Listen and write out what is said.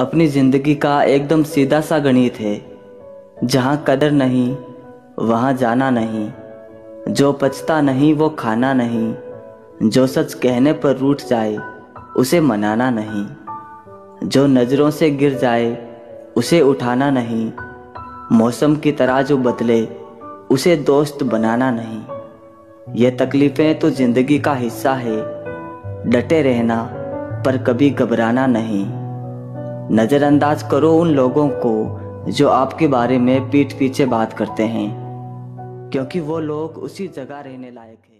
अपनी ज़िंदगी का एकदम सीधा सा गणित है। जहाँ कदर नहीं, वहाँ जाना नहीं। जो पचता नहीं, वो खाना नहीं। जो सच कहने पर रूठ जाए, उसे मनाना नहीं। जो नज़रों से गिर जाए, उसे उठाना नहीं। मौसम की तरह जो बदले, उसे दोस्त बनाना नहीं। ये तकलीफ़ें तो ज़िंदगी का हिस्सा है। डटे रहना, पर कभी घबराना नहीं। नज़रअंदाज करो उन लोगों को जो आपके बारे में पीठ पीछे बात करते हैं, क्योंकि वो लोग उसी जगह रहने लायक हैं।